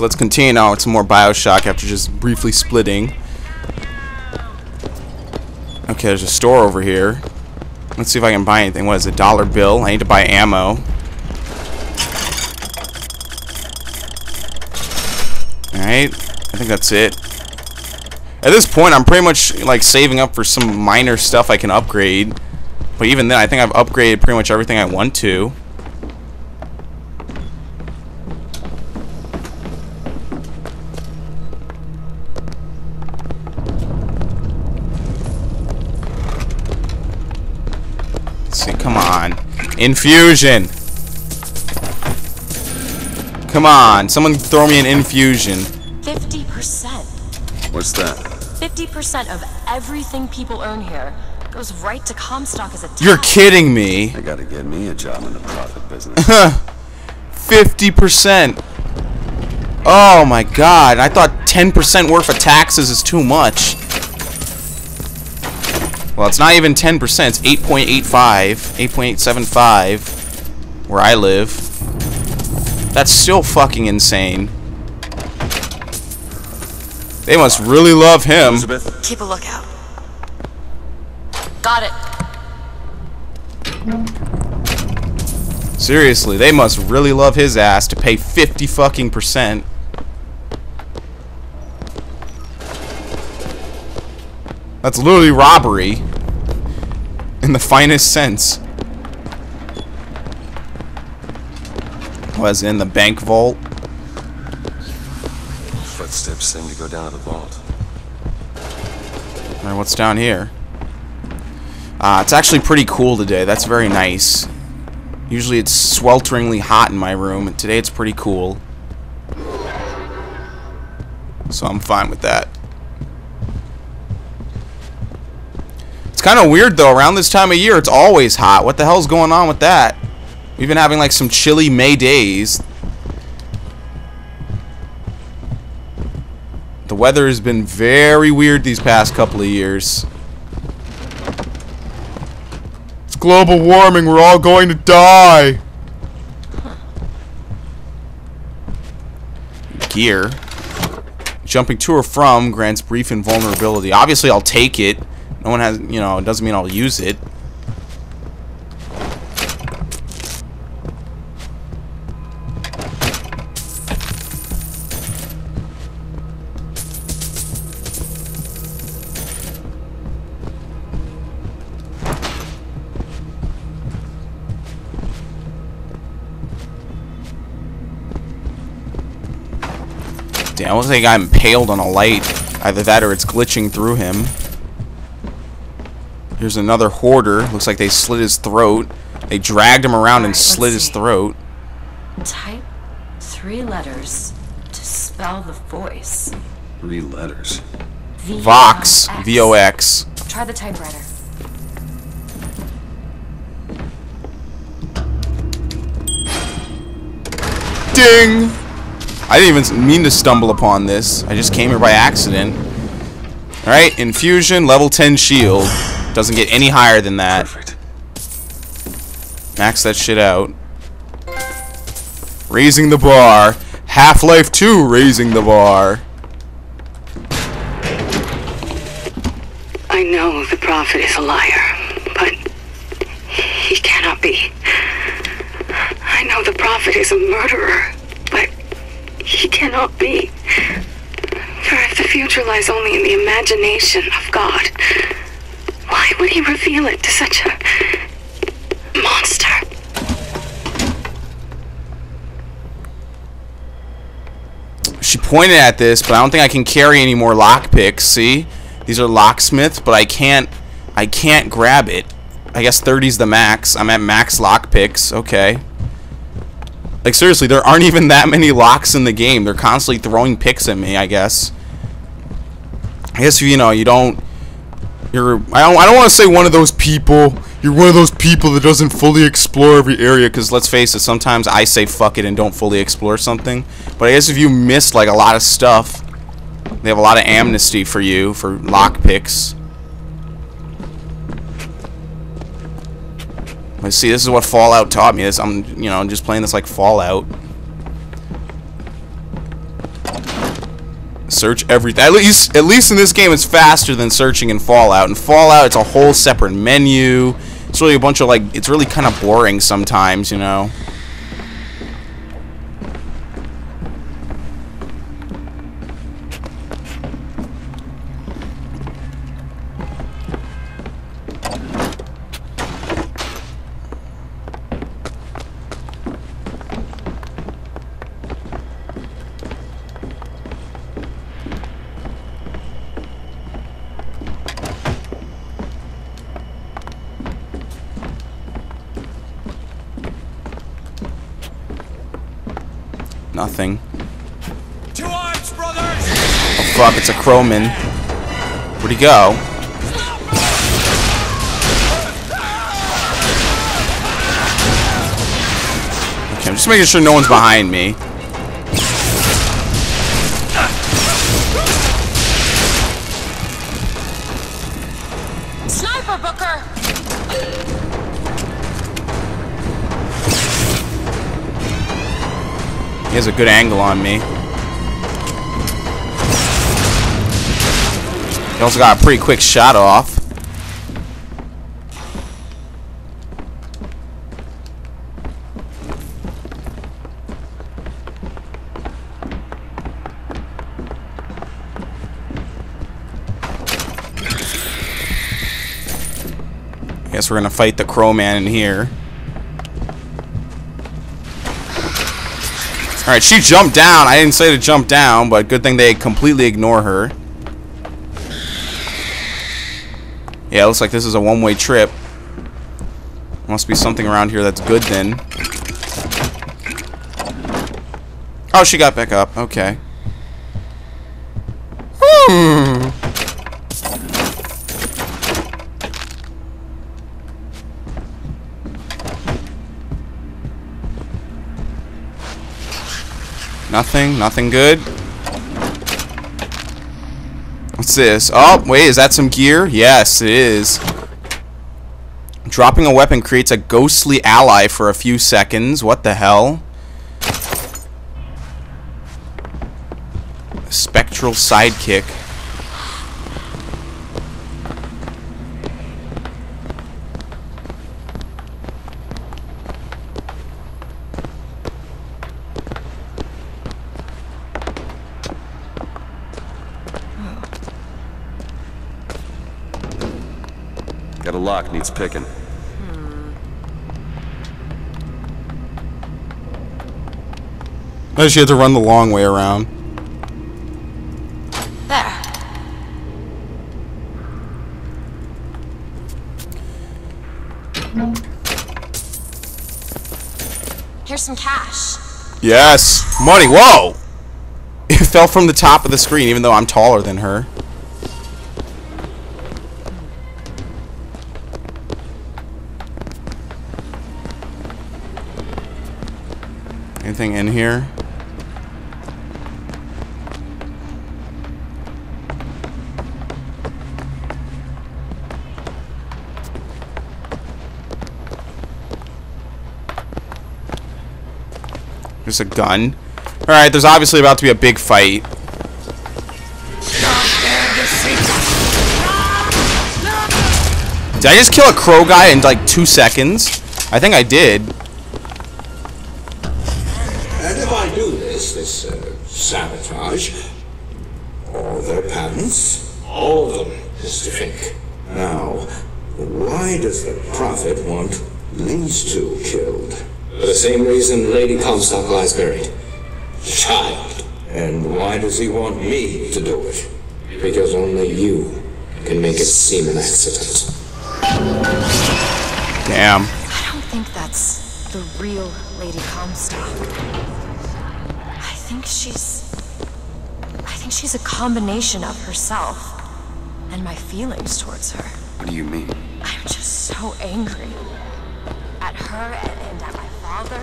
So let's continue now with some more Bioshock after just briefly splitting. Okay, there's a store over here. Let's see if I can buy anything. What is it? Dollar bill. I need to buy ammo. Alright. I think that's it. At this point, I'm pretty much like saving up for some minor stuff I can upgrade. But even then, I think I've upgraded pretty much everything I want to. Come on. Infusion! Come on, someone throw me an infusion. 50%. What's that? 50% of everything people earn here goes right to Comstock as a tax. You're kidding me. I gotta get me a job in the profit business. 50%. Oh my god, I thought 10% worth of taxes is too much. Well, it's not even 10%, it's 8.85, 8.875 where I live. That's still fucking insane. They must really love him. Elizabeth? Keep a lookout. Got it. Seriously, they must really love his ass to pay 50 fucking percent. That's literally robbery. In the finest sense. Was in the bank vault. Footsteps seem to go down to the vault. Alright, what's down here? Uh, it's actually pretty cool today. That's very nice. Usually it's swelteringly hot in my room, and today it's pretty cool. So I'm fine with that. It's kind of weird though, around this time of year it's always hot. What the hell's going on with that? We've been having like some chilly May days. The weather has been very weird these past couple of years. It's global warming, we're all going to die. Gear. Jumping to or from grants brief invulnerability. Obviously, I'll take it. No one has, you know, it doesn't mean I'll use it. Damn, I looks like I got impaled on a light. Either that or it's glitching through him. Here's another hoarder. Looks like they slit his throat. They dragged him around and slit his see. throat. Type three letters to spell the voice. Three letters. Vox. V O X. Try the typewriter. Ding! I didn't even mean to stumble upon this. I just came here by accident. Alright, infusion, level 10 shield. Doesn't get any higher than that. Perfect. Max that shit out. Raising the bar. Half-Life 2 raising the bar. I know the prophet is a liar, but he cannot be. I know the prophet is a murderer, but he cannot be. For if the future lies only in the imagination of God, why would he reveal it to such a monster? She pointed at this, but I don't think I can carry any more lockpicks. See? These are locksmiths, but I can't I can't grab it. I guess 30's the max. I'm at max lockpicks. Okay. Like seriously, there aren't even that many locks in the game. They're constantly throwing picks at me, I guess. I guess you know, you don't you're I don't I don't want to say one of those people. You're one of those people that doesn't fully explore every area cuz let's face it, sometimes I say fuck it and don't fully explore something. But I guess if you missed like a lot of stuff, they have a lot of amnesty for you for lockpicks. Let's see, this is what Fallout taught me. This I'm, you know—I'm just playing this like Fallout. Search everything. At least, at least in this game, it's faster than searching in Fallout. In Fallout, it's a whole separate menu. It's really a bunch of like. It's really kind of boring sometimes, you know. Nothing. To arms, brothers! Oh fuck, it's a Crowman. Where'd he go? Okay, I'm just making sure no one's behind me. Sniper Booker! He has a good angle on me. He also got a pretty quick shot off. Guess we're gonna fight the Crowman in here. Alright, she jumped down. I didn't say to jump down, but good thing they completely ignore her. Yeah, looks like this is a one-way trip. Must be something around here that's good then. Oh, she got back up. Okay. Hmm. Nothing? Nothing good? What's this? Oh, wait, is that some gear? Yes, it is. Dropping a weapon creates a ghostly ally for a few seconds. What the hell? Spectral sidekick. Lock, needs picking. Oh, she had to run the long way around. There. Here's some cash. Yes! Money, whoa! It fell from the top of the screen, even though I'm taller than her. Anything in here? There's a gun. Alright, there's obviously about to be a big fight. Did I just kill a crow guy in like two seconds? I think I did. I do this, this uh, sabotage, all their patents, all of them, Mr. Fink. Now, why does the Prophet want these two killed? For the same reason Lady Comstock lies buried. Child. And why does he want me to do it? Because only you can make it seem an accident. Damn. I don't think that's the real Lady Comstock. I think she's. I think she's a combination of herself and my feelings towards her. What do you mean? I'm just so angry at her and, and at my father.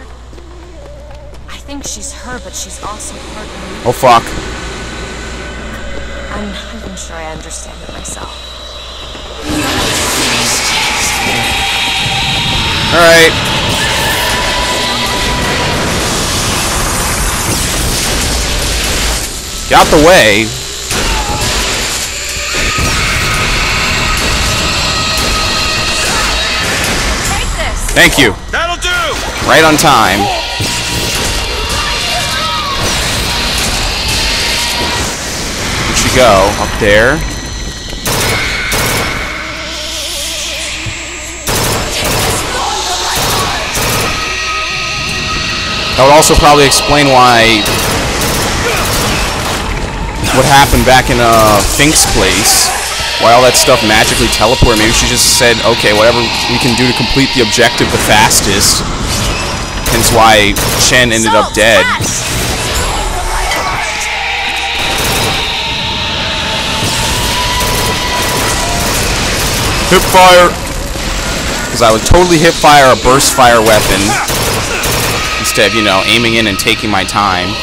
I think she's her, but she's also part of me. Oh fuck. I'm not even sure I understand it myself. Alright. Get out the way. Take this! Thank you. That'll do! Right on time. Where'd she go? Up there. That would also probably explain why what happened back in uh, Fink's place. Why all that stuff magically teleported. Maybe she just said, okay, whatever we can do to complete the objective the fastest. Hence why Chen ended up dead. Hip fire! Because I would totally hip fire a burst fire weapon instead of, you know, aiming in and taking my time.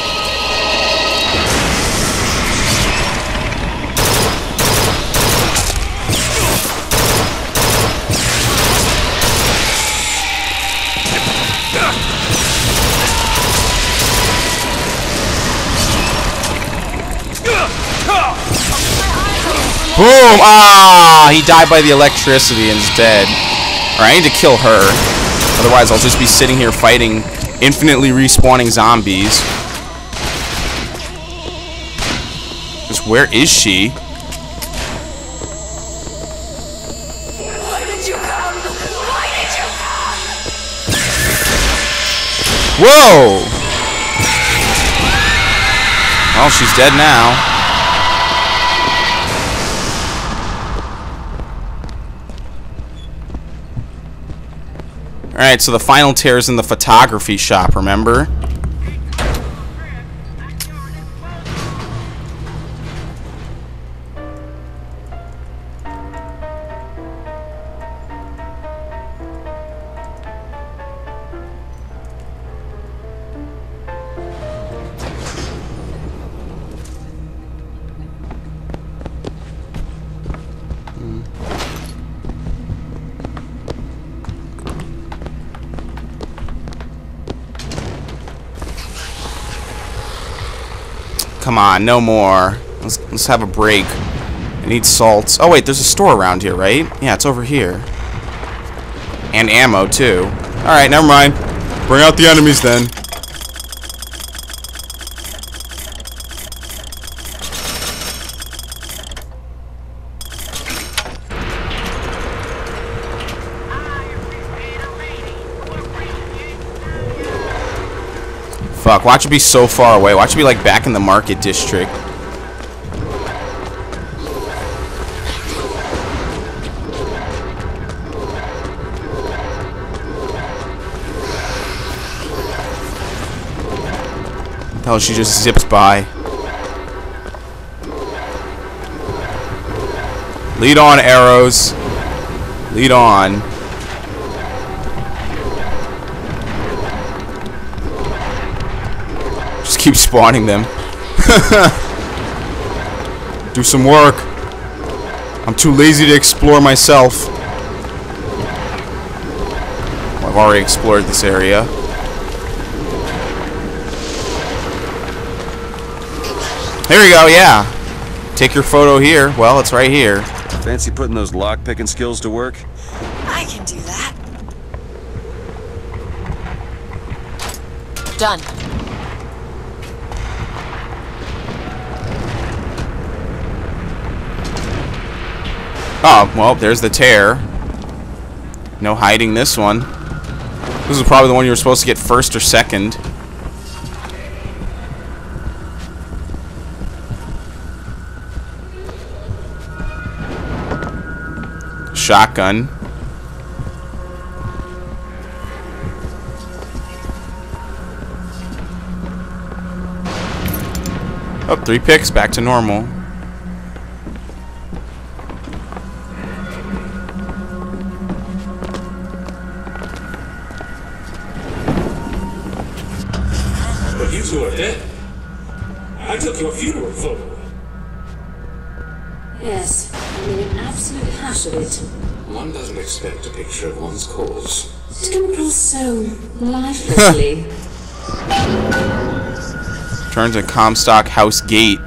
Boom! Ah! He died by the electricity and is dead. Alright, I need to kill her. Otherwise, I'll just be sitting here fighting infinitely respawning zombies. Just where is she? Whoa! Well, she's dead now. Alright, so the final tear is in the photography shop, remember? Come on, no more. Let's, let's have a break. I need salts. Oh, wait, there's a store around here, right? Yeah, it's over here. And ammo, too. Alright, never mind. Bring out the enemies, then. Fuck, watch it be so far away. Watch it be like back in the market district. Hell, she just zips by. Lead on, arrows. Lead on. Keep spawning them. Do some work. I'm too lazy to explore myself. Well, I've already explored this area. Here we go, yeah. Take your photo here. Well, it's right here. Fancy putting those lock-picking skills to work? I can do that. Done. Oh, well, there's the tear. No hiding this one. This is probably the one you were supposed to get first or second. Shotgun. Up Oh, three picks, back to normal. But you two are dead. I took your funeral photo. Yes, I made an absolute hash of it. One doesn't expect a picture of one's cause. To come across so lifelessly. Turn to Comstock House Gate.